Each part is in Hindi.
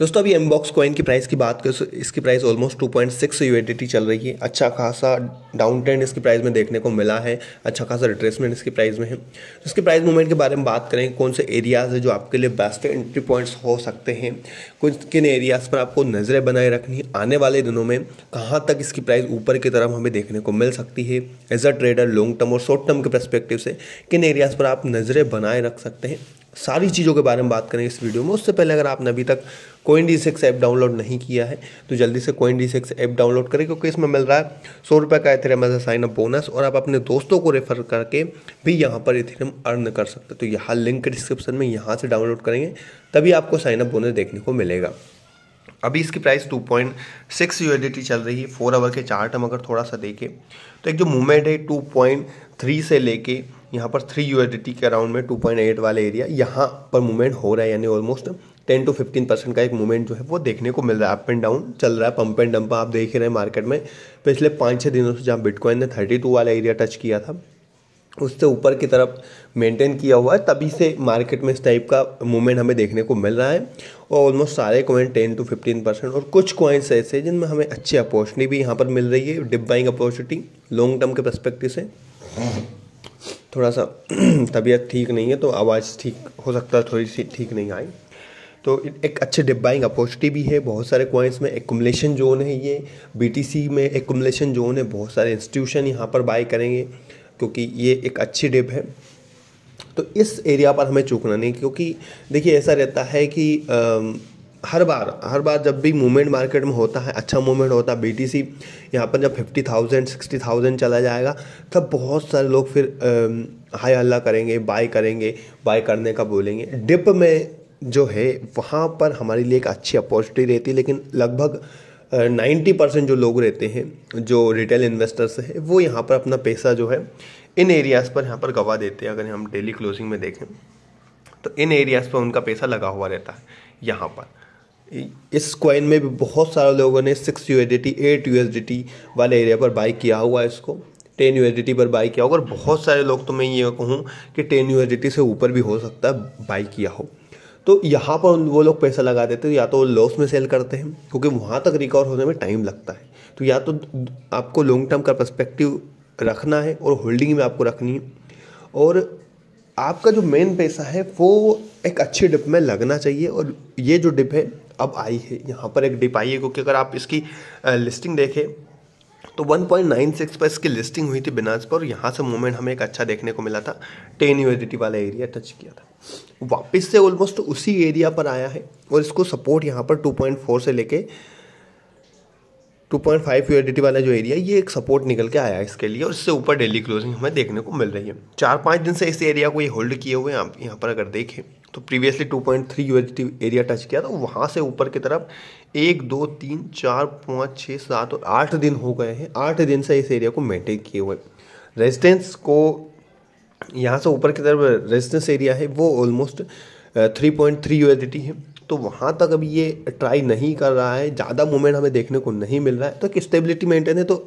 दोस्तों, अभी एमबॉक्स कॉइन की प्राइस की बात करें, इसकी प्राइस ऑलमोस्ट 2.6 पॉइंट सिक्स चल रही है। अच्छा खासा डाउन ट्रेंड इसकी प्राइस में देखने को मिला है। अच्छा खासा रिट्रेसमेंट इसकी प्राइस में है। इसके प्राइस मूवमेंट के बारे में बात करें, कौन से एरियाज़ है जो आपके लिए बेस्ट एंट्री पॉइंट्स हो सकते हैं? कुछ किन एरियाज़ पर आपको नज़रें बनाए रखनी आने वाले दिनों में कहाँ तक इसकी प्राइस ऊपर की तरफ़ हमें देखने को मिल सकती है? As a trader long term और शॉर्ट टर्म के परस्पेक्टिव से, किन एरियाज़ पर आप नज़रें बनाए रख सकते हैं? सारी चीज़ों के बारे में बात करेंगे इस वीडियो में। उससे पहले अगर आपने अभी तक coin D six app download नहीं किया है तो जल्दी से coin D six app download करें, क्योंकि इसमें मिल रहा है सौ रुपये का Ethereum as sign up bonus और आप अपने दोस्तों को रेफर करके भी यहाँ पर इथेरियम अर्न कर सकते तो यहाँ लिंक डिस्क्रिप्शन में यहाँ से डाउनलोड करेंगे, तभी आपको साइन अप बोनस देखने को मिलेगा। अभी इसकी प्राइस 2.6 पॉइंट सिक्स चल रही है फोर आवर के चार्ट हम अगर थोड़ा सा देखें तो एक जो मूवमेंट है 2.3 से लेके यहाँ पर थ्री यू के अराउंड में 2.8 वाले एरिया यहाँ पर मूवमेंट हो रहा है, यानी ऑलमोस्ट 10 टू 15 परसेंट का एक मूवमेंट जो है वो देखने को मिल रहा है अप एंड डाउन चल रहा है पंप एंड डंप आप देख रहे हैं मार्केट में। पिछले पाँच छः दिनों से जहाँ बिटकॉइन ने 32 वाला एरिया टच किया था, उससे ऊपर की तरफ़ मेंटेन किया हुआ है, तभी से मार्केट में इस टाइप का मूवमेंट हमें देखने को मिल रहा है, और ऑलमोस्ट सारे coin ten to fifteen percent और कुछ कॉइन्स ऐसे जिनमें हमें अच्छी अपॉर्चुनिटी भी यहाँ पर मिल रही है dip buying opportunity long term के परस्पेक्टिव से। थोड़ा सा तबीयत ठीक नहीं है तो आवाज़ ठीक हो सकता है थोड़ी सी ठीक नहीं आई। तो एक अच्छे डिप बाइंग अपॉर्चुनिटी भी है बहुत सारे कॉइन्स में एकुमलेशन जोन है ये। बीटीसी में एकुमलेशन जोन है बहुत सारे इंस्टीट्यूशन यहाँ पर बाई करेंगे क्योंकि ये एक अच्छी डिप है। तो इस एरिया पर हमें चूकना नहीं क्योंकि देखिए ऐसा रहता है कि आ, हर बार हर बार जब भी मूवमेंट मार्केट में होता है अच्छा मूवमेंट होता है बीटीसी यहाँ पर जब फिफ्टी थाउज़ेंड सिक्सटी थाउज़ेंड चला जाएगा, तब बहुत सारे लोग फिर हाय हल्ला करेंगे बाय करेंगे बाय करने का बोलेंगे। डिप में जो है, वहाँ पर हमारे लिए एक अच्छी अपॉर्चुनिटी रहती है, लेकिन लगभग नाइन्टी परसेंट जो लोग रहते हैं, जो रिटेल इन्वेस्टर्स हैं, वो यहाँ पर अपना पैसा जो है, इन एरियाज़ पर यहाँ पर गवा देते हैं, अगर हम डेली क्लोजिंग में देखें। तो इन एरियाज़ पर उनका पैसा लगा हुआ रहता है, यहाँ पर। इस कॉइन में भी बहुत सारे लोगों ने six U S eight U वाले एरिया पर बाई किया हुआ है इसको। टेन यू पर बाई किया होगा और बहुत सारे लोग तो मैं ये कहूँ कि टेन यू से ऊपर भी हो सकता है बाई किया हो। तो यहाँ पर वो लोग पैसा लगा देते हैं, या तो लॉस में सेल करते हैं, क्योंकि वहाँ तक रिकवर होने में टाइम लगता है। तो या तो आपको लॉन्ग टर्म का पर्सपेक्टिव रखना है और होल्डिंग में आपको रखनी है। और आपका जो मेन पैसा है, वो एक अच्छी डिप में लगना चाहिए और ये जो डिप है, अब आई है। यहाँ पर एक डिप आई है, क्योंकि अगर आप इसकी लिस्टिंग देखें तो 1.96 पर इसकी लिस्टिंग हुई थी बिनास पर और यहाँ से मूवमेंट हमें एक अच्छा देखने को मिला था। टेन यूएडिटी वाला एरिया टच किया था। वापस से ऑलमोस्ट उसी एरिया पर आया है और इसको सपोर्ट यहाँ पर 2.4 से लेके 2.5 पॉइंट फाइव यूएडिटी वाला जो एरिया ये एक सपोर्ट निकल के आया है इसके लिए, और इससे ऊपर डेली क्लोजिंग हमें देखने को मिल रही है। चार पाँच दिन से इस एरिया को ये होल्ड किए हुए हैं आप, यहाँ पर अगर देखें तो previously 2.3 point three area touch किया तो वहाँ से ऊपर की तरफ़ एक, दो, तीन, चार, पाँच छः सात और आठ दिन हो गए हैं, आठ दिन से इस एरिया को मेंटेन किए हुए। रेजिडेंस को यहाँ से ऊपर की तरफ़ रेजिडेंस एरिया है, वो almost three point three U है। तो वहाँ तक अभी ये ट्राई नहीं कर रहा है। ज़्यादा मूवमेंट हमें देखने को नहीं मिल रहा है। तो एक स्टेबिलिटी मेंटेन है तो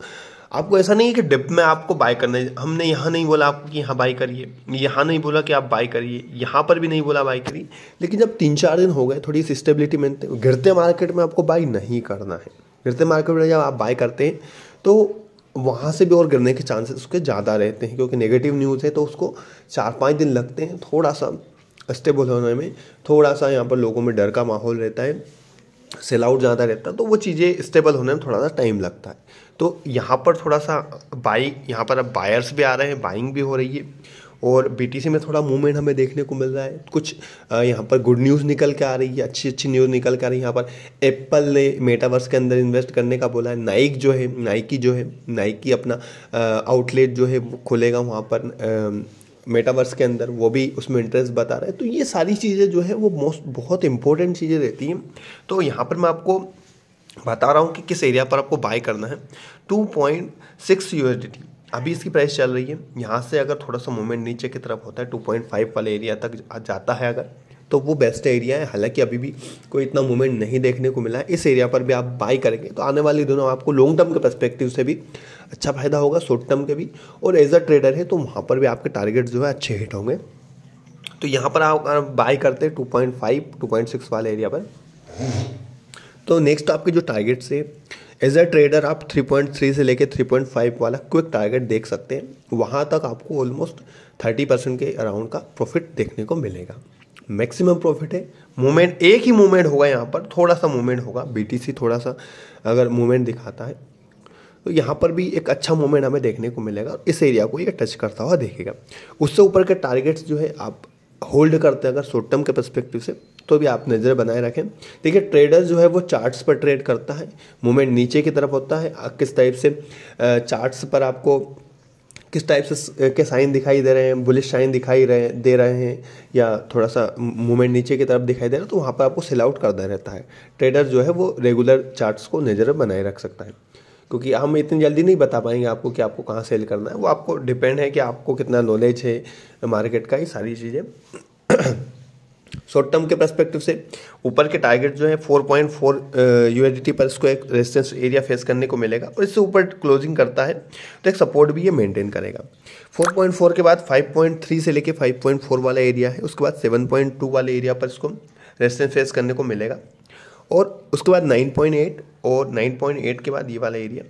आपको ऐसा नहीं है कि डिप में आपको बाय करना है। हमने यहाँ नहीं बोला आपको कि यहाँ बाई करिए। यहाँ नहीं बोला कि आप बाई करिए। यहाँ पर भी नहीं बोला बाई करिए। लेकिन जब तीन चार दिन हो गए, थोड़ी सी स्टेबिलिटी में गिरते मार्केट में आपको बाई नहीं करना है। गिरते मार्केट में जब आप बाई करते हैं तो वहाँ से भी और गिरने के चांसेस उसके ज़्यादा रहते हैं। क्योंकि नेगेटिव न्यूज़ है तो उसको चार पाँच दिन लगते हैं। थोड़ा सा स्टेबल होने में थोड़ा सा यहाँ पर लोगों में डर का माहौल रहता है सेल आउट ज़्यादा रहता है तो वो चीज़ें स्टेबल होने में थोड़ा सा टाइम लगता है। तो यहाँ पर थोड़ा सा बाई यहाँ पर अब बायर्स भी आ रहे हैं बाइंग भी हो रही है, और बीटीसी में थोड़ा मूवमेंट हमें देखने को मिल रहा है। कुछ यहाँ पर गुड न्यूज़ निकल के आ रही है, अच्छी अच्छी न्यूज़ निकल के आ रही है। यहाँ पर एप्पल ने मेटावर्स के अंदर इन्वेस्ट करने का बोला है। नाइक जो है नाइकी जो है नाइकी अपना आउटलेट जो है, वो खुलेगा वहाँ पर मेटावर्स के अंदर वो भी उसमें इंटरेस्ट बता रहा है। तो ये सारी चीज़ें जो है, वो मोस्ट बहुत इंपॉर्टेंट चीज़ें रहती हैं। तो यहाँ पर मैं आपको बता रहा हूँ कि किस एरिया पर आपको बाय करना है। टू पॉइंट सिक्स यू अभी इसकी प्राइस चल रही है। यहाँ से अगर थोड़ा सा मूवमेंट नीचे की तरफ़ होता है टू पॉइंट फाइव वाले एरिया तक जाता है अगर। तो वो बेस्ट एरिया है। हालाँकि अभी भी कोई इतना मूवमेंट नहीं देखने को मिला। है इस एरिया पर भी आप बाई करेंगे तो आने वाले दिनों आपको लॉन्ग टर्म के परस्पेक्टिव से भी अच्छा फ़ायदा होगा शॉर्ट टर्म के भी। और एज अ ट्रेडर है तो वहाँ पर भी आपके टारगेट जो है अच्छे हिट होंगे। तो यहाँ पर आप बाई करते हैं two point five two point six वाले एरिया पर। तो नेक्स्ट आपके जो टारगेट्स है एज अ ट्रेडर आप 3.3 से लेके 3.5 वाला क्विक टारगेट देख सकते हैं। वहाँ तक आपको ऑलमोस्ट 30 परसेंट के अराउंड का प्रॉफिट देखने को मिलेगा। मैक्सिमम प्रॉफिट है। मूवमेंट एक ही मूवमेंट होगा यहाँ पर थोड़ा सा मूवमेंट होगा बीटीसी थोड़ा सा अगर मूवमेंट दिखाता है तो यहाँ पर भी एक अच्छा मूवमेंट हमें देखने को मिलेगा इस एरिया को ये टच करता हुआ देखेगा। उससे ऊपर के टारगेट्स जो है, आप होल्ड करते हैं अगर शॉर्ट टर्म के परस्पेक्टिव से तो भी आप नज़र बनाए रखें। देखिए ट्रेडर जो है, वो चार्ट्स पर ट्रेड करता है। मूवमेंट नीचे की तरफ़ होता है। किस टाइप से चार्ट्स पर आपको किस टाइप से के साइन दिखाई दे रहे हैं बुलिश साइन दिखाई रहे, दे रहे हैं, या थोड़ा सा मूवमेंट नीचे की तरफ़ दिखाई दे रहा है तो वहाँ पर आपको सेल आउट करता रहता है। ट्रेडर जो है वो रेगुलर चार्ट्स को नज़र बनाए रख सकता है। क्योंकि हम इतनी जल्दी नहीं बता पाएँगे आपको कि आपको कहाँ सेल करना है, वो आपको डिपेंड है कि आपको कितना नॉलेज है मार्केट का, ये सारी चीज़ें। शॉर्ट टर्म के परस्पेक्टिव से, ऊपर के टारगेट जो है 4.4 पॉइंट पर इसको एक रेजिस्टेंस एरिया फेस करने को मिलेगा और इससे ऊपर क्लोजिंग करता है तो एक सपोर्ट भी ये मेंटेन करेगा। 4.4 के बाद 5.3 से लेके 5.4 वाला एरिया है, उसके बाद 7.2 वाले एरिया पर इसको रेजिस्टेंस फेस करने को मिलेगा। और उसके बाद 9.8 और 9.8 के बाद ये वाला एरिया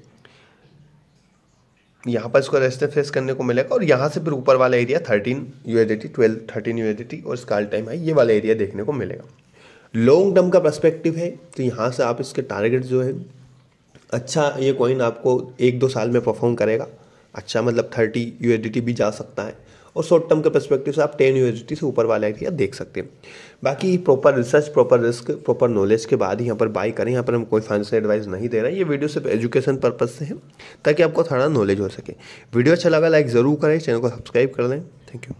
यहाँ पर इसको रेस्ट फेस करने को मिलेगा और यहाँ से फिर ऊपर वाला area thirteen U USDT twelve thirteen U USDT और स्काल टाइम है, ये वाला एरिया देखने को मिलेगा। लॉन्ग टर्म का परस्पेक्टिव है तो यहाँ से आप इसके टारगेट जो है अच्छा ये कॉइन आपको एक दो साल में परफॉर्म करेगा। अच्छा मतलब थर्टी यू भी जा सकता है। और शॉर्ट टर्म के परस्पेक्टिव से आप टेन यूनिवर्सिटी से ऊपर वाला एरिया देख सकते हैं। बाकी proper research proper risk proper knowledge के बाद ही यहाँ पर बाई करें। यहाँ पर हम कोई फाइनेंशियल एडवाइस नहीं दे रहे। हैं ये वीडियो सिर्फ़ एजुकेशन पर्पज से है, ताकि आपको थोड़ा नॉलेज हो सके। वीडियो अच्छा लगा लाइक ज़रूर करें। चैनल को सब्सक्राइब कर लें। Thank you